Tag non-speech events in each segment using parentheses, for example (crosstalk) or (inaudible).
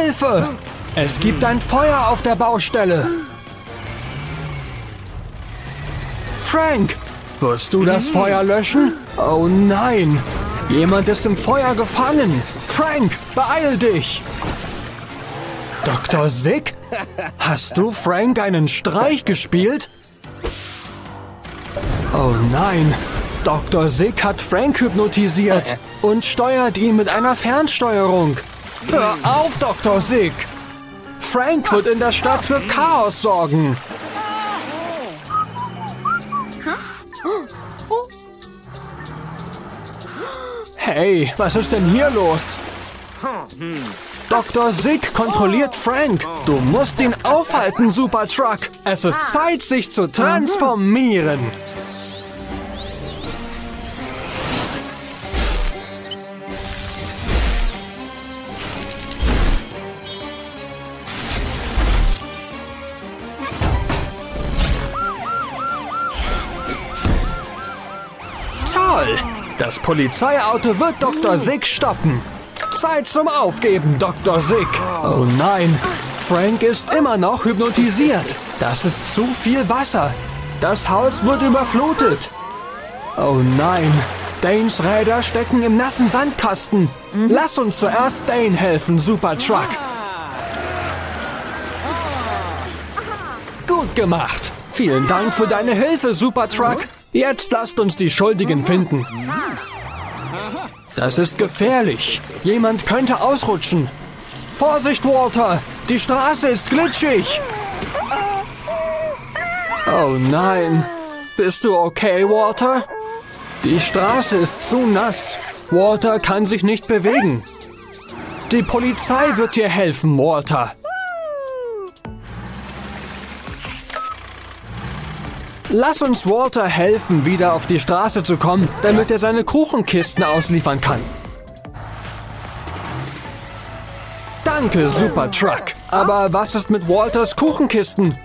Hilfe! Es gibt ein Feuer auf der Baustelle. Frank, wirst du das Feuer löschen? Oh nein, jemand ist im Feuer gefangen. Frank, beeil dich! Dr. Sick? Hast du Frank einen Streich gespielt? Oh nein, Dr. Sick hat Frank hypnotisiert (laughs) und steuert ihn mit einer Fernsteuerung. Hör auf, Dr. Sick! Frank wird in der Stadt für Chaos sorgen. Hey, was ist denn hier los? Dr. Sick kontrolliert Frank. Du musst ihn aufhalten, Supertruck. Es ist Zeit, sich zu transformieren. Polizeiauto wird Dr. Sick stoppen. Zeit zum Aufgeben, Dr. Sick. Oh nein, Frank ist immer noch hypnotisiert. Das ist zu viel Wasser. Das Haus wird überflutet. Oh nein, Danes Räder stecken im nassen Sandkasten. Lass uns zuerst Dane helfen, Supertruck. Gut gemacht. Vielen Dank für deine Hilfe, Supertruck. Jetzt lasst uns die Schuldigen finden. Das ist gefährlich. Jemand könnte ausrutschen. Vorsicht, Walter! Die Straße ist glitschig! Oh nein. Bist du okay, Walter? Die Straße ist zu nass. Walter kann sich nicht bewegen. Die Polizei wird dir helfen, Walter. Lass uns Walter helfen, wieder auf die Straße zu kommen, damit er seine Kuchenkisten ausliefern kann. Danke, Supertruck. Aber was ist mit Walters Kuchenkisten?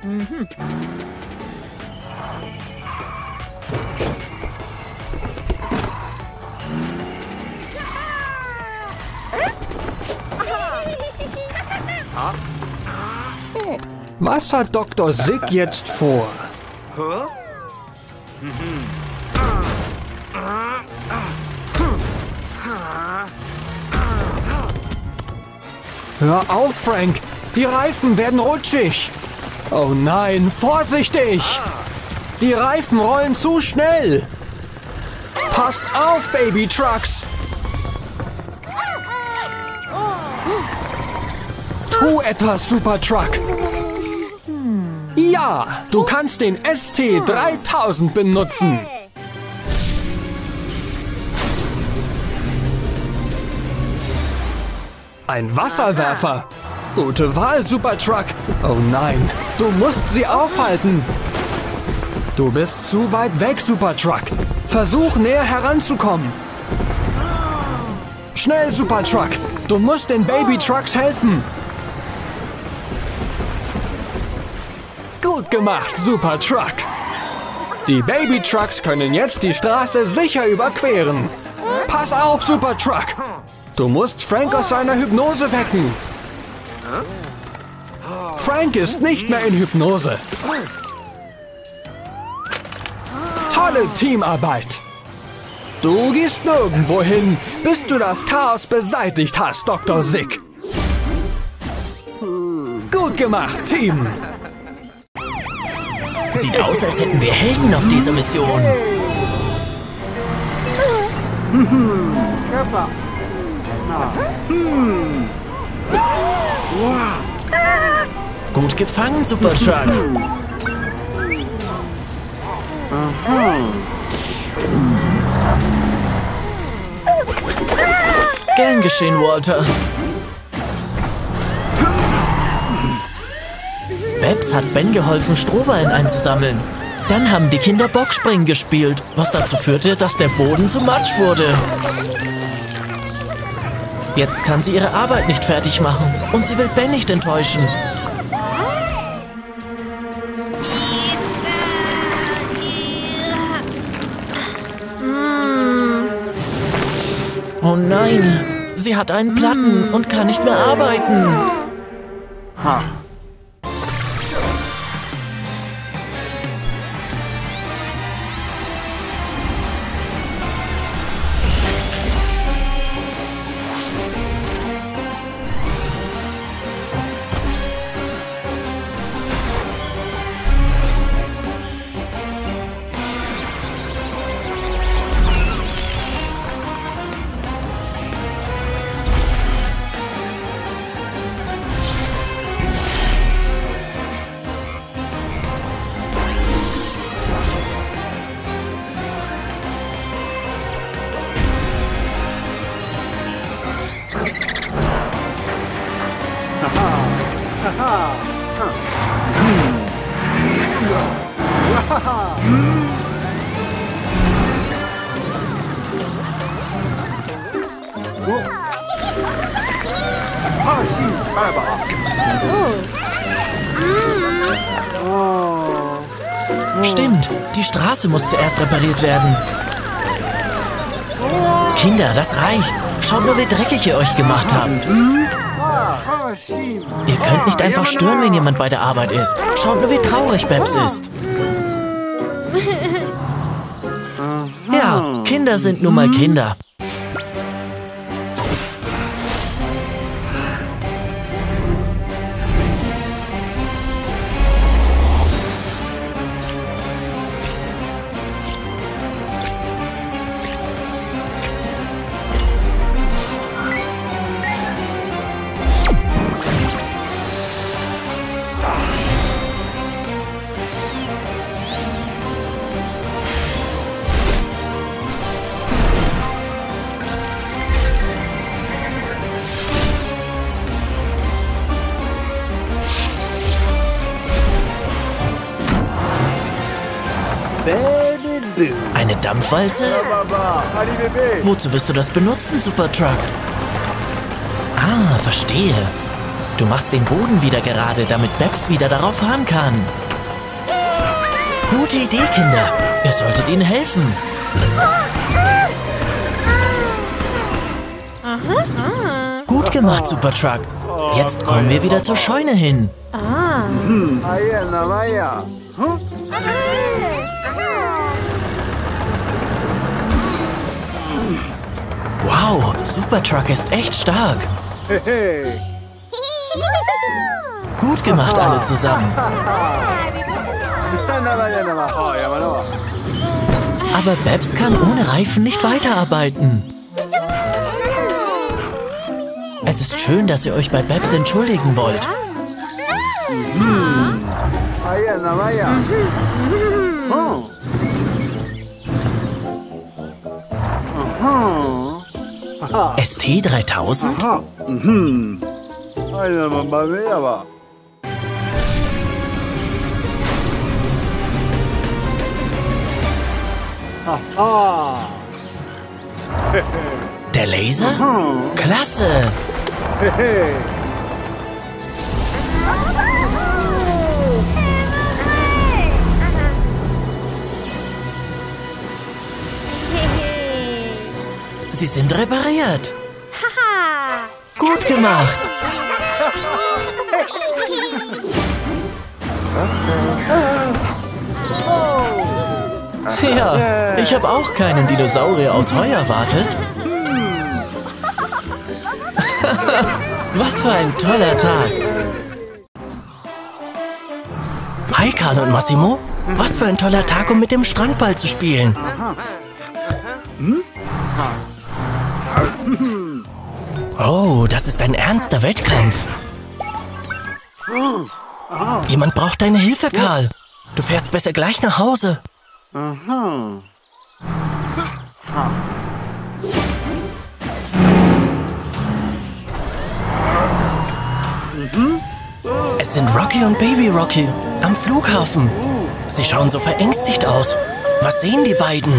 Was hat Dr. Sick jetzt vor? Hör auf, Frank! Die Reifen werden rutschig! Oh nein, vorsichtig! Die Reifen rollen zu schnell! Passt auf, Baby Trucks! Tu etwas, Supertruck! Ja, du kannst den ST3000 benutzen. Ein Wasserwerfer. Gute Wahl, Supertruck. Oh nein, du musst sie aufhalten. Du bist zu weit weg, Supertruck. Versuch näher heranzukommen. Schnell, Supertruck. Du musst den Babytrucks helfen. Gut gemacht, Supertruck. Die Babytrucks können jetzt die Straße sicher überqueren. Pass auf, Supertruck. Du musst Frank aus seiner Hypnose wecken. Frank ist nicht mehr in Hypnose. Tolle Teamarbeit. Du gehst nirgendwo hin, bis du das Chaos beseitigt hast, Dr. Sick. Gut gemacht, Team. Sieht aus, als hätten wir Helden auf dieser Mission. Gut gefangen, Supertruck. Gern geschehen, Walter. Babs hat Ben geholfen, Strohballen einzusammeln. Dann haben die Kinder Bockspringen gespielt, was dazu führte, dass der Boden zu Matsch wurde. Jetzt kann sie ihre Arbeit nicht fertig machen und sie will Ben nicht enttäuschen. Oh nein, sie hat einen Platten und kann nicht mehr arbeiten. Stimmt, die Straße muss zuerst repariert werden. Kinder, das reicht. Schaut nur, wie dreckig ihr euch gemacht habt. Ihr könnt nicht einfach stören, wenn jemand bei der Arbeit ist. Schaut nur, wie traurig Babs ist. (laughs) Ja, Kinder sind nun mal Kinder. Dampfwalze? Wozu wirst du das benutzen, Supertruck? Ah, verstehe. Du machst den Boden wieder gerade, damit Babs wieder darauf fahren kann. Gute Idee, Kinder. Ihr solltet ihnen helfen. Gut gemacht, Supertruck. Jetzt kommen wir wieder zur Scheune hin. Wow, Supertruck ist echt stark. Gut gemacht alle zusammen. Aber Babs kann ohne Reifen nicht weiterarbeiten. Es ist schön, dass ihr euch bei Babs entschuldigen wollt. ST 3000? Der Laser? Klasse! Sie sind repariert. Gut gemacht. Ja, ich habe auch keinen Dinosaurier aus Heu erwartet. (laughs) Was für ein toller Tag. Hi, Carlo und Massimo. Was für ein toller Tag, um mit dem Strandball zu spielen. Oh, das ist ein ernster Wettkampf. Jemand braucht deine Hilfe, Karl. Du fährst besser gleich nach Hause. Es sind Rocky und Baby Rocky am Flughafen. Sie schauen so verängstigt aus. Was sehen die beiden?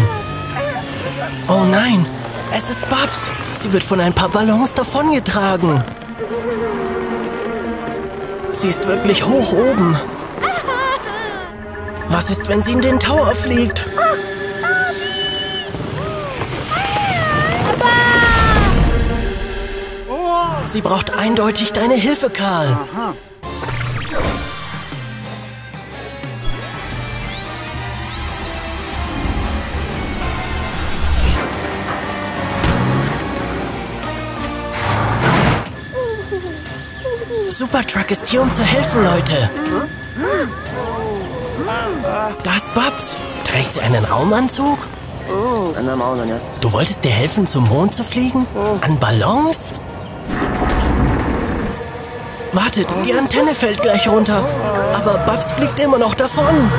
Oh nein, es ist Babs. Sie wird von ein paar Ballons davongetragen. Sie ist wirklich hoch oben. Was ist, wenn sie in den Tower fliegt? Sie braucht eindeutig deine Hilfe, Karl. Supertruck ist hier, um zu helfen, Leute. Das Babs. Trägt sie einen Raumanzug? Du wolltest dir helfen, zum Mond zu fliegen? An Ballons? Wartet, die Antenne fällt gleich runter. Aber Babs fliegt immer noch davon.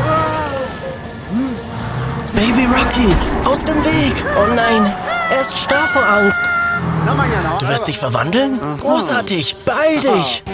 Baby Rocky, aus dem Weg. Oh nein, er ist starr vor Angst. Du wirst dich verwandeln? Großartig, beeil dich.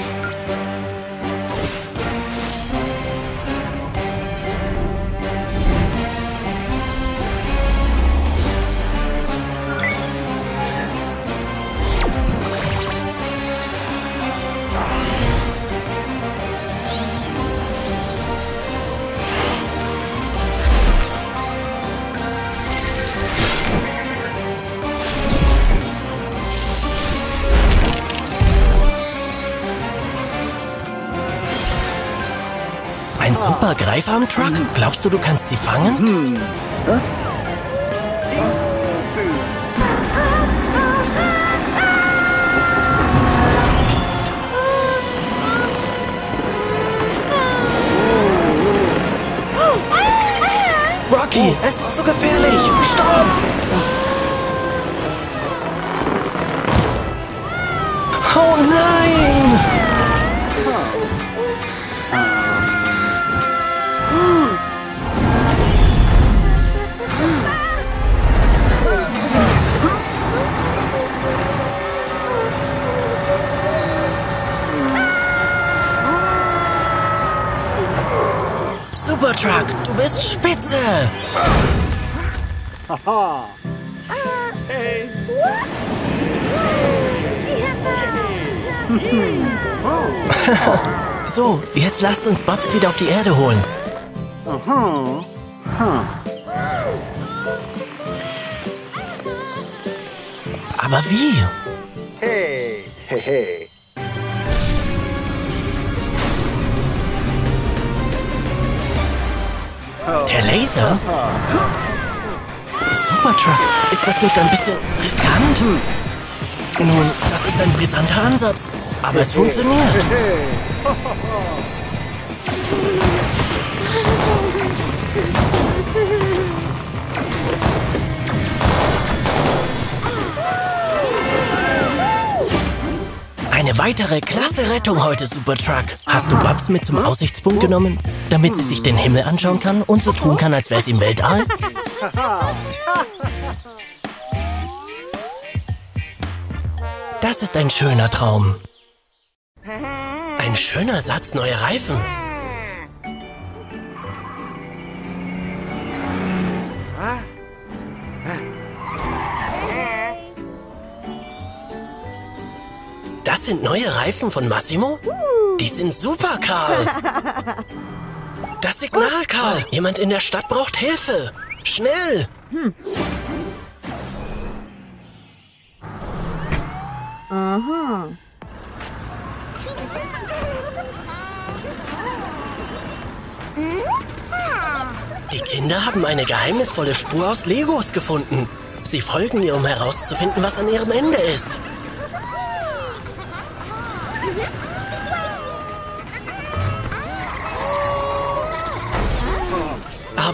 Greifarm-Truck? Glaubst du, du kannst sie fangen? Rocky, es ist zu gefährlich! (laughs) So, jetzt lasst uns Babs wieder auf die Erde holen. Aber wie? Hey, hey, hey. Der Laser? Supertruck, ist das nicht ein bisschen riskant? Nun, das ist ein brisanter Ansatz, aber es funktioniert. Eine weitere klasse Rettung heute, Supertruck. Hast du Babs mit zum Aussichtspunkt genommen, damit sie sich den Himmel anschauen kann und so tun kann, als wäre sie im Weltall? Das ist ein schöner Traum. Ein schöner Satz neue Reifen. Das sind neue Reifen von Massimo? Die sind super, Karl. (laughs) Das Signal, Karl. Jemand in der Stadt braucht Hilfe. Schnell. Die Kinder haben eine geheimnisvolle Spur aus Legos gefunden. Sie folgen ihr, um herauszufinden, was an ihrem Ende ist.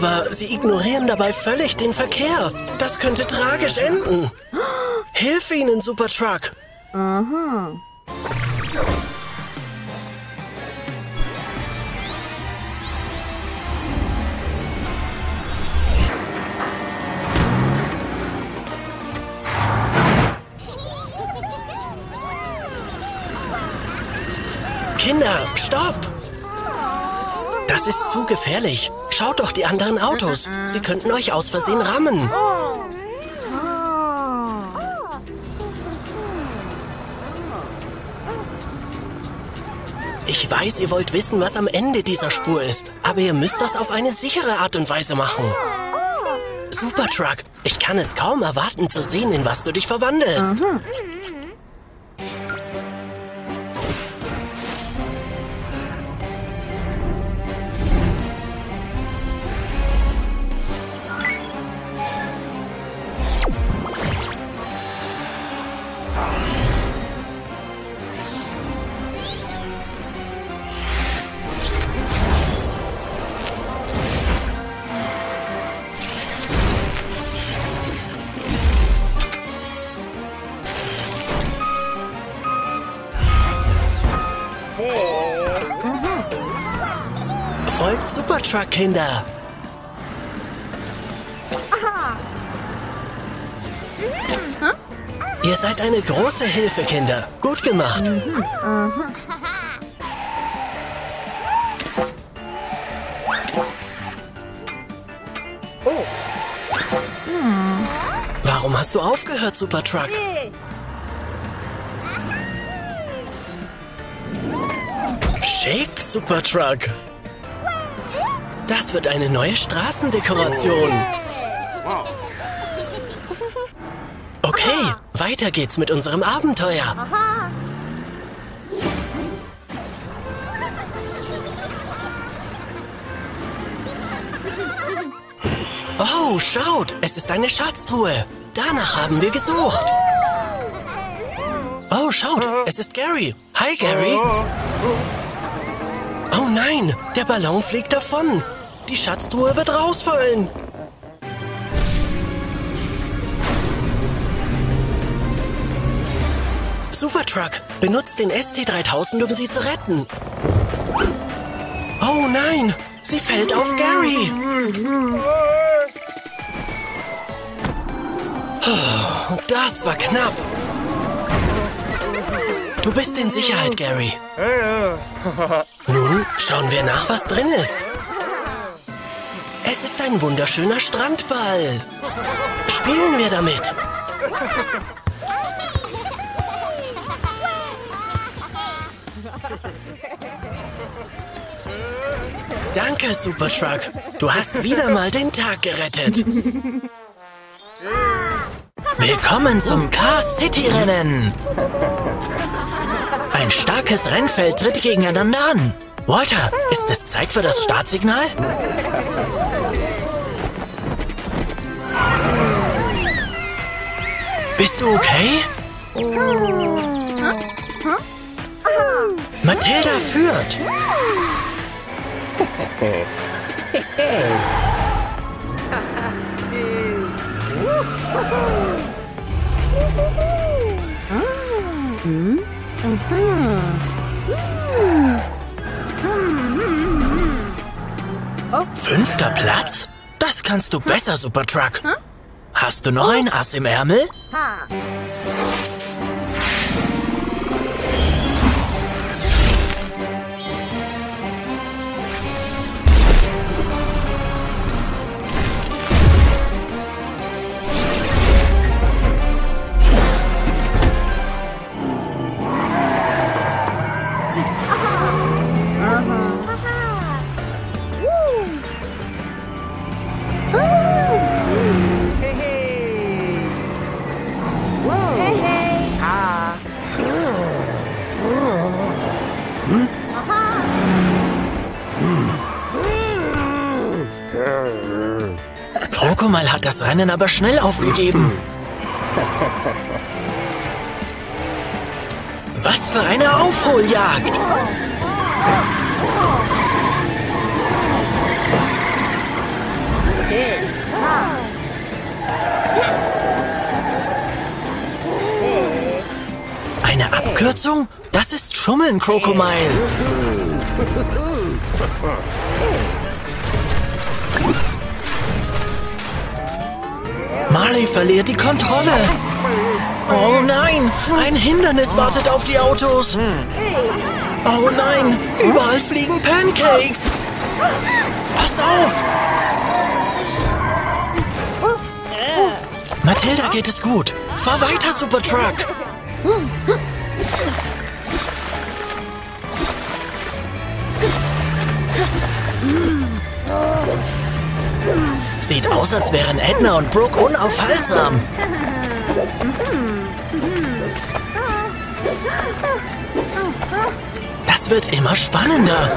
Aber sie ignorieren dabei völlig den Verkehr. Das könnte tragisch enden. Hilf ihnen, Supertruck. Kinder, stopp! Das ist zu gefährlich. Schaut doch die anderen Autos. Sie könnten euch aus Versehen rammen. Ich weiß, ihr wollt wissen, was am Ende dieser Spur ist. Aber ihr müsst das auf eine sichere Art und Weise machen. Supertruck, ich kann es kaum erwarten zu sehen, in was du dich verwandelst. Folgt Supertruck, Kinder. Ihr seid eine große Hilfe, Kinder. Gut gemacht. Warum hast du aufgehört, Supertruck? Schick, Supertruck. Das wird eine neue Straßendekoration. Okay, weiter geht's mit unserem Abenteuer. Oh, schaut, es ist eine Schatztruhe. Danach haben wir gesucht. Oh, schaut, es ist Gary. Hi, Gary. Oh nein, der Ballon fliegt davon. Die Schatztruhe wird rausfallen. Supertruck, benutzt den ST3000, um sie zu retten. Oh nein, sie fällt auf Gary. Oh, das war knapp. Du bist in Sicherheit, Gary. Nun schauen wir nach, was drin ist. Es ist ein wunderschöner Strandball. Spielen wir damit. Danke, Supertruck. Du hast wieder mal den Tag gerettet. Willkommen zum Car City Rennen. Ein starkes Rennfeld tritt gegeneinander an. Walter, ist es Zeit für das Startsignal? Bist du okay? Mathilda führt. (laughs) Fünfter Platz? Das kannst du besser, Supertruck. Hast du noch ein Ass im Ärmel? Krokomal hat das Rennen aber schnell aufgegeben. Was für eine Aufholjagd! Eine Abkürzung? Das ist Schummeln, Krokomile. Marley verliert die Kontrolle. Oh nein, ein Hindernis wartet auf die Autos. Oh nein, überall fliegen Pancakes. Pass auf. Mathilda geht es gut. Fahr weiter, Supertruck. Sieht aus, als wären Edna und Brooke unaufhaltsam. Das wird immer spannender.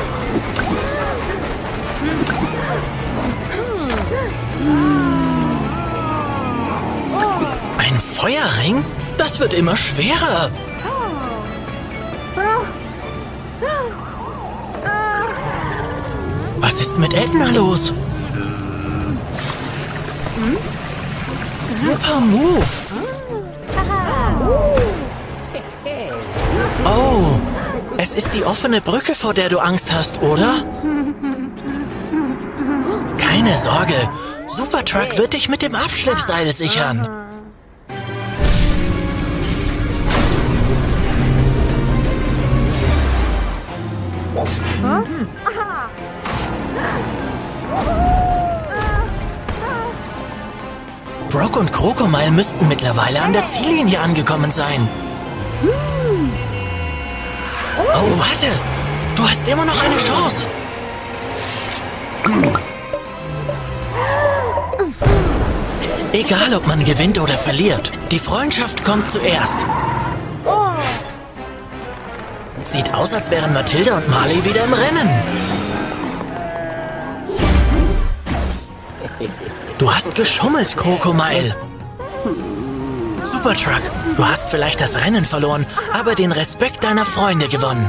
Ein Feuerring? Das wird immer schwerer. Was ist mit Edna los? Super Move! Oh, Es ist die offene Brücke, vor der du Angst hast, oder? Keine Sorge. Supertruck wird dich mit dem Abschleppseil sichern. Brock und Krokomile müssten mittlerweile an der Ziellinie angekommen sein. Oh, warte! Du hast immer noch eine Chance! Egal, ob man gewinnt oder verliert, die Freundschaft kommt zuerst. Sieht aus, als wären Mathilda und Marley wieder im Rennen. Hast geschummelt, Krokomile. Supertruck, du hast vielleicht das Rennen verloren, aber den Respekt deiner Freunde gewonnen.